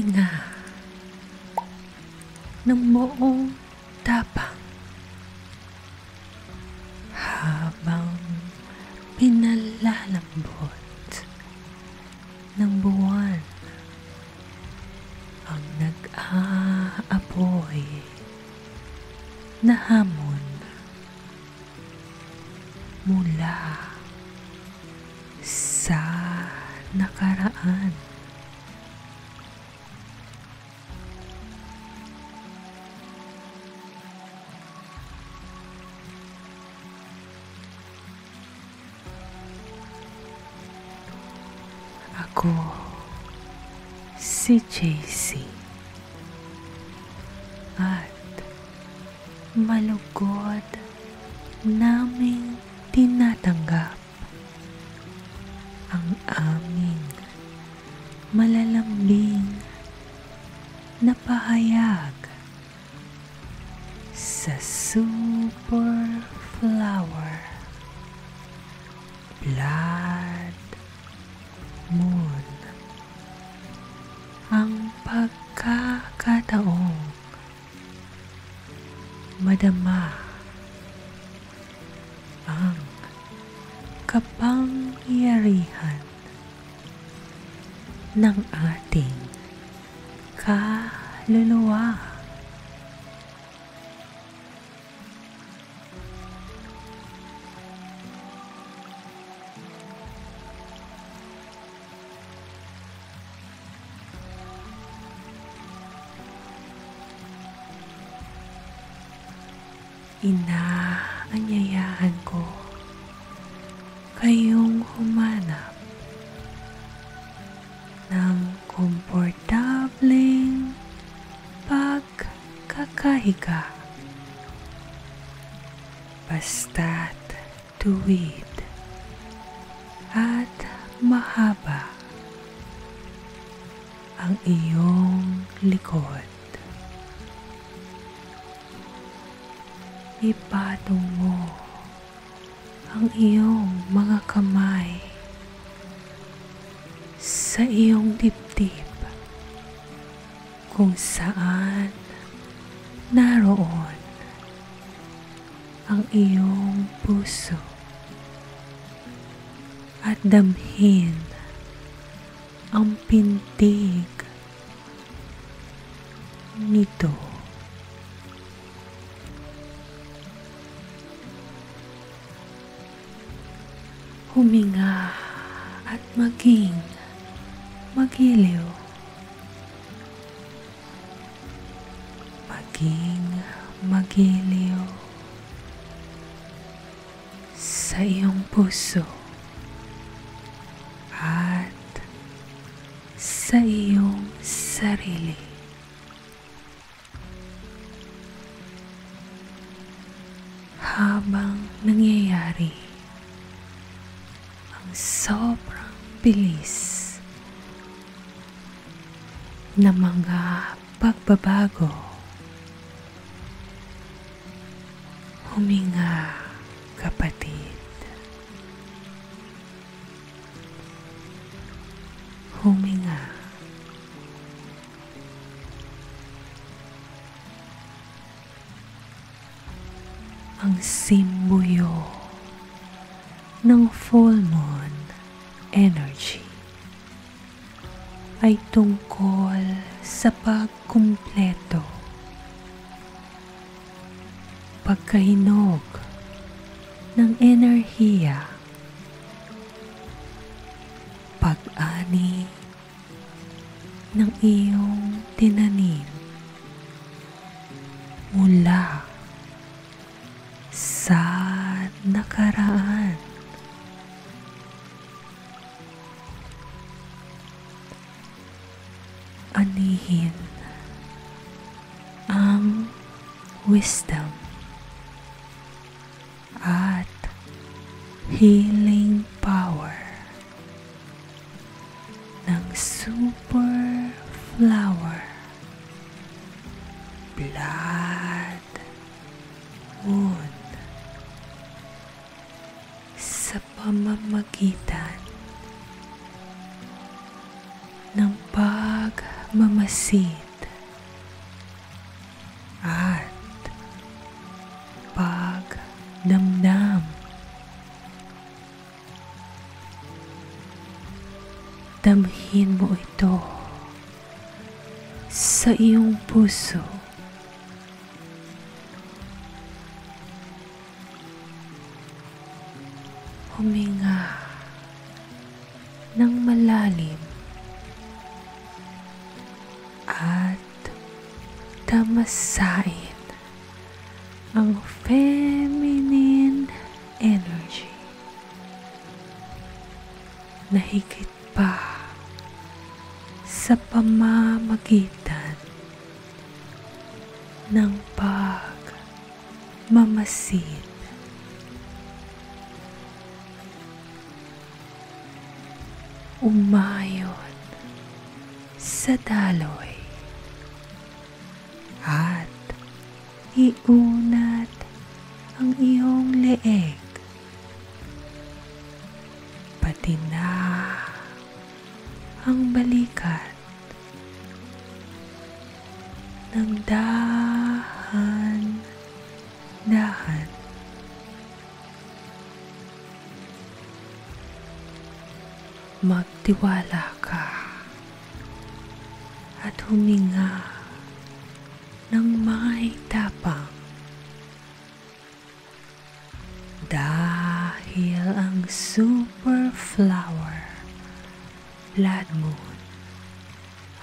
huminga ng buong tapang habang pinalalambot ng buwan si JC. At malugod naming tinatanggap ang aming malalambing na pahayag sa super flower ng ating kaluluwa. Inaanyayahan ang iyong likod. Ipatong mo ang iyong mga kamay sa iyong dibdib kung saan naroon ang iyong puso at damhin ang pintig nito. Huminga at maging magiliw. Maging magiliw sa iyong puso sarili. Habang nangyayari ang sobrang bilis na mga pagbabago. Simbuyo ng full moon energy. Ay tungkol sa pagkumpleto, pagkahinog ng enerhiya, pag-ani ng iyong tinanim mula anihin ang wisdom at healing sa iyong puso. Huminga ng malalim at damasain ang feminine energy na higit pa sa pamamagitan ng pagmamasid. Umayon sa daloy at iunat ang iyong leeg pati na ang balikat ng dahan magtiwala ka at huminga ng may tapang. Dahil ang super flower blood moon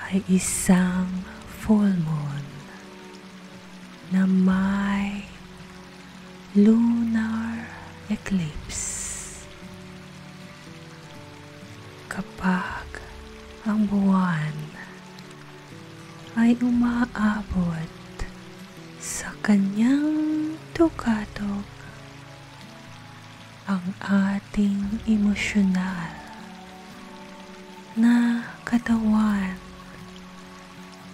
ay isang full moon na may lunar eclipse kapag ang buwan ay umaabot sa kanyang tukatok. Ang ating emosyonal na katawan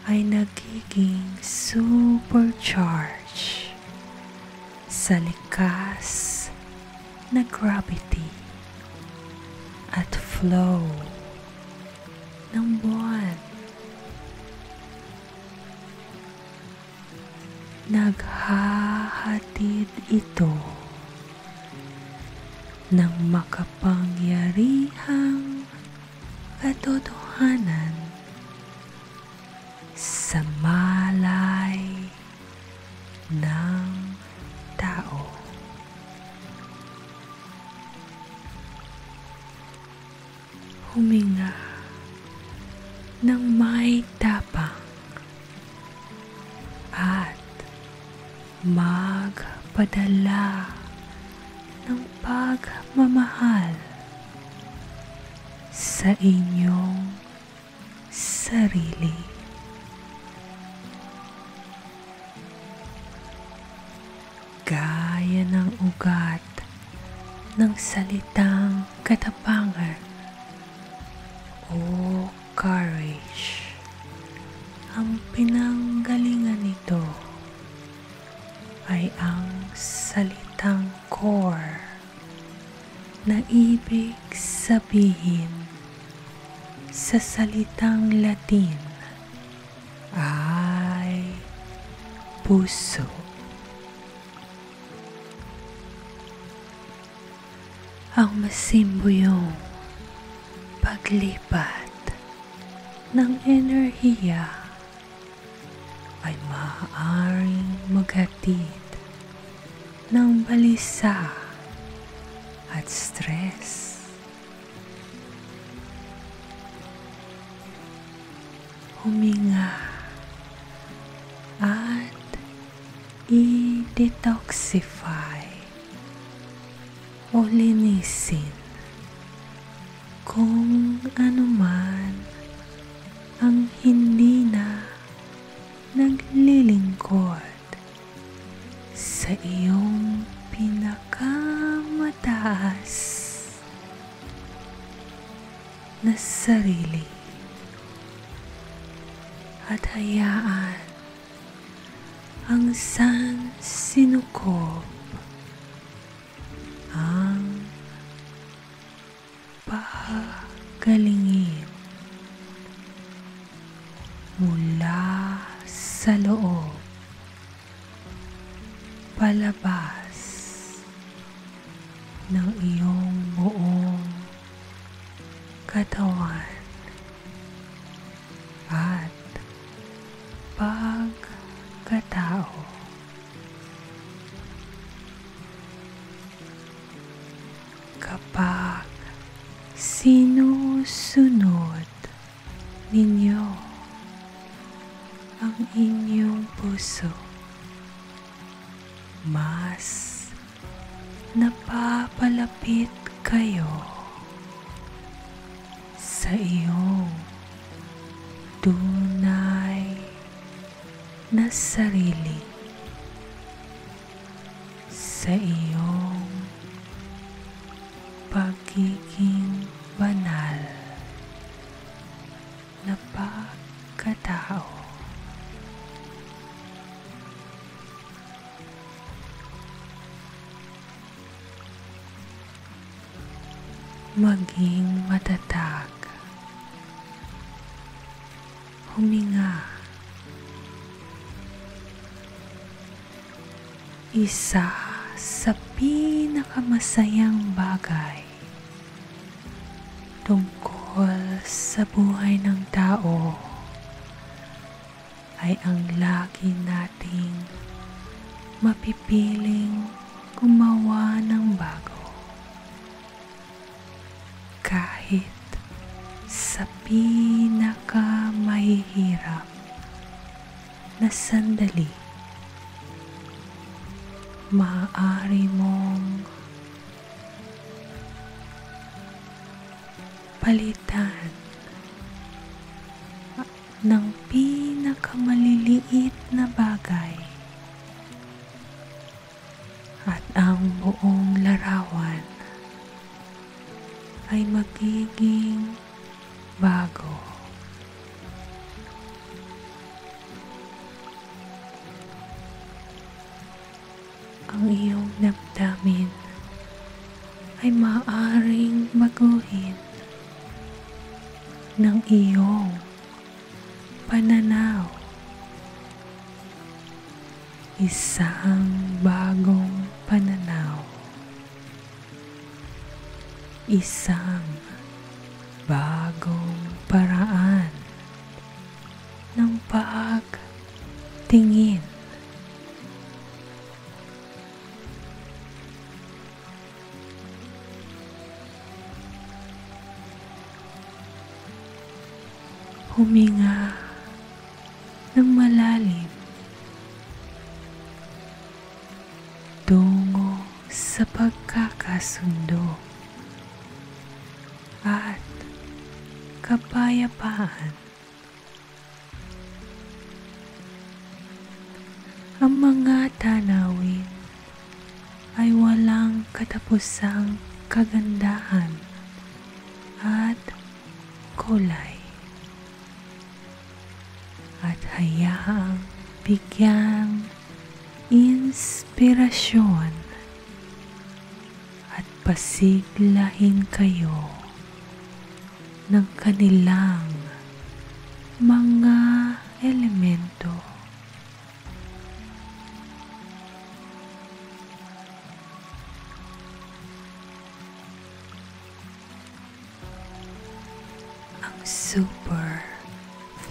ay nagiging supercharge sa likas na gravity at flow ng buwan. Naghahatid ito ng makapangyarihang katotohanan sa malay sarili. Gaya ng ugat ng salitang katapangan o courage. Enerhiya ay maaaring maghatid ng balisa at stress. Huminga at i-detoxify o linisin kung anuman ang hindi na naglilingkod sa iyong pinakamataas na sarili. At hayaan ang san sinukob ang pagalingin ang inyong puso, mas napapalapit kayo sa iyong tunay na sarili. Sa iyong Huminga. Isa sa pinakamasayang bagay tungkol sa buhay ng tao ay ang lagi nating mapipiling gumawa ng bago. Kahit sa pinaka mahihirap na sandali, maaari mong palitan ng pinakamaliliit na bagay at ang buong larawan ay magiging pagtingin. Huminga ng malalim tungo sa pagkakasundo at kapayapaan. Katapusang kagandahan at kulay at hayaang bigyan inspirasyon at pasiglahin kayo ng kanilang mga elemento.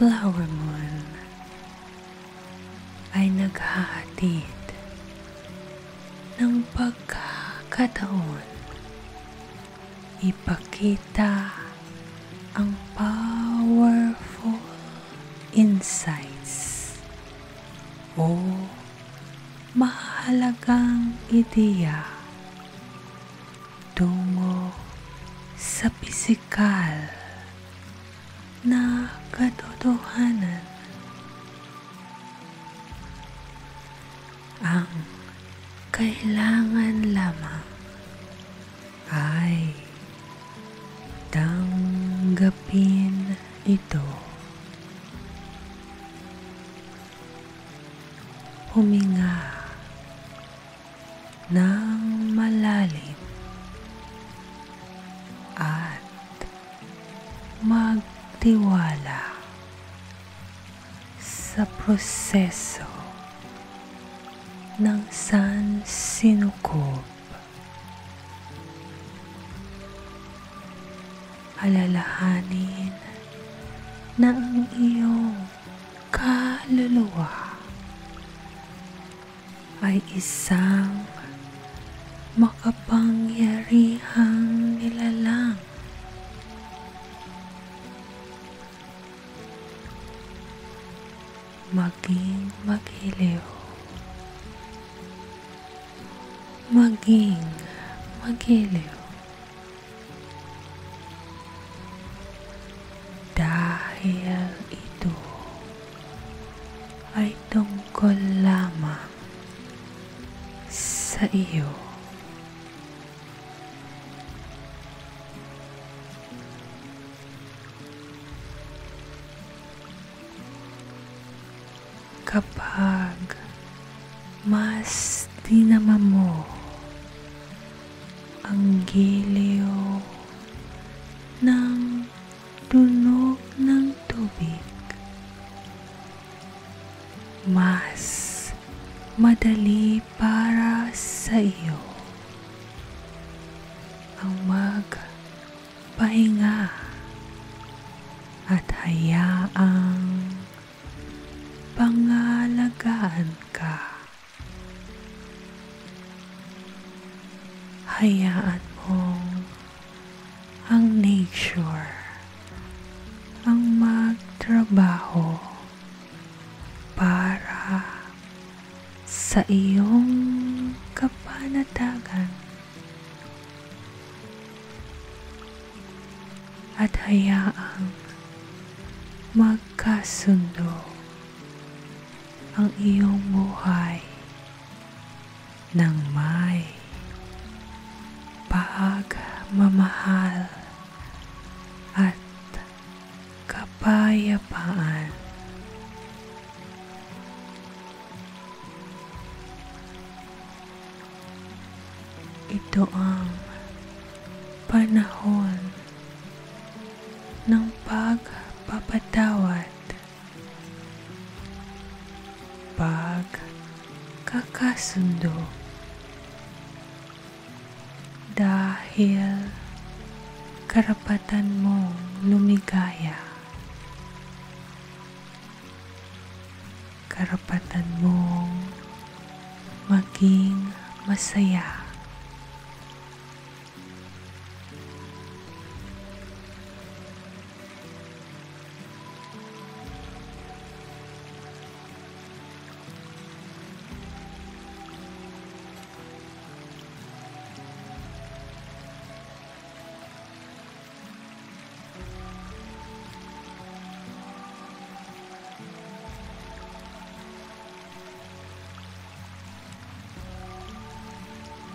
Flower moon ay naghahatid ng pagkakataon. Ipakita ang powerful insights o mahalagang ideya tungo sa pisikal na katotohanan. Ang kailangan lamang ay tanggapin ito. Huminga ng sa proseso ng San Sinukob. Alalahanin na ang iyong kaluluwa ay isang makapangyarihang maging magiliw maging magiliw dahil ito ay tungkol lamang sa iyo Ito ang panahon ng pagpapatawad pagkakasundo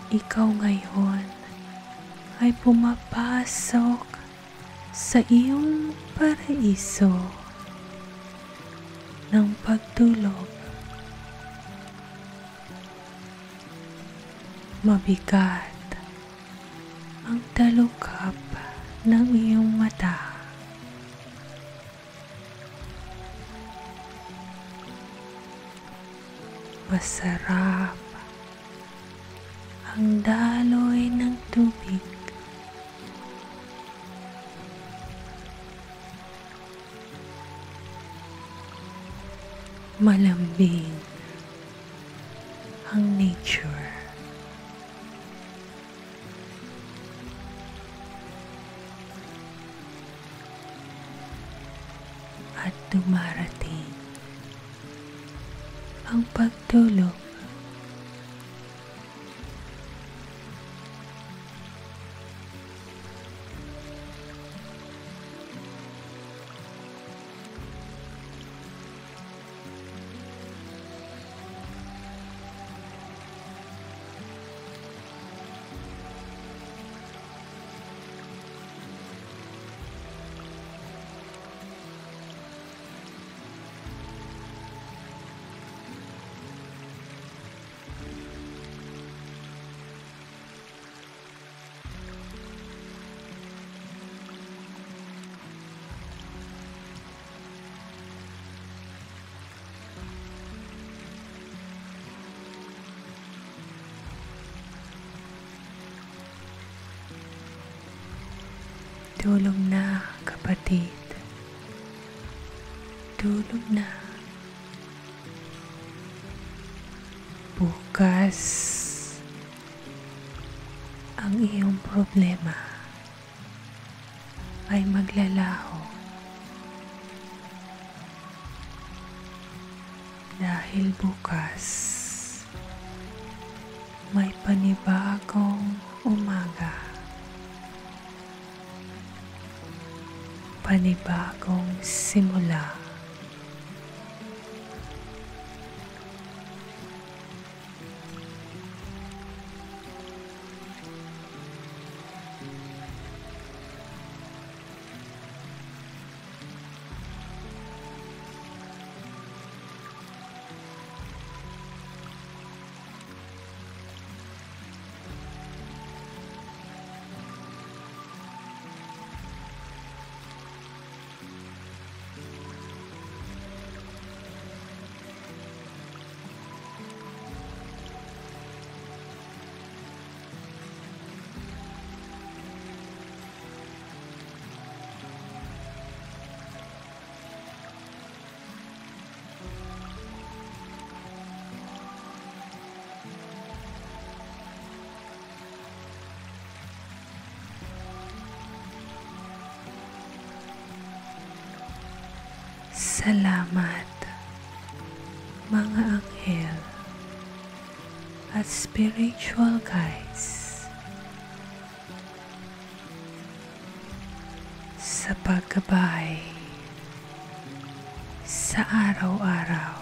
ikaw ngayon ay pumapasok sa iyong paraiso ng pagtulog. Mabigat ang talukap ng iyong mata. Masarap ang daloy ng tubig. Malambing Tulog na, kapatid. Tulog na. Bukas, ang iyong problema ay maglalaho. Dahil bukas, may panibagong umaga. Panibagong simula. Salamat, mga anghel at spiritual guides sa paggabay sa araw-araw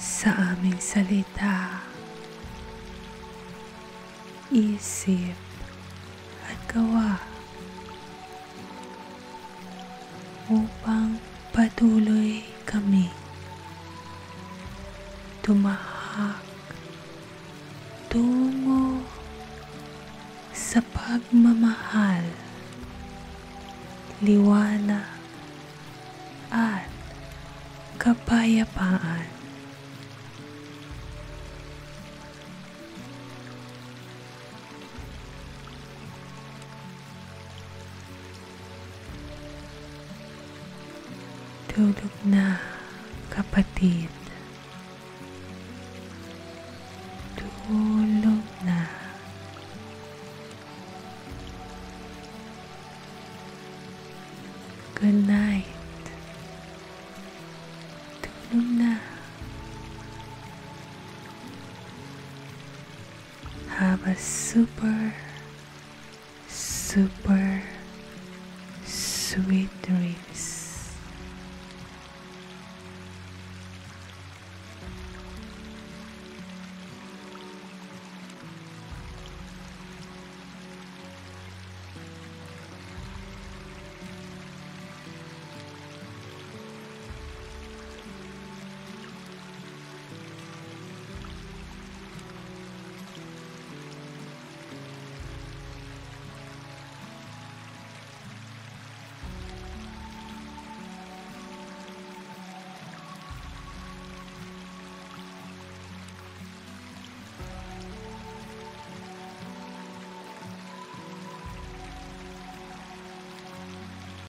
sa aming salita, isip at gawa. Upang patuloy kami tumahak tungo sa pagmamahal, liwanag at kapayapaan. Tulog na, kapatid. Tulog na. Good night. Tulog na. Have a super, super sweet dreams.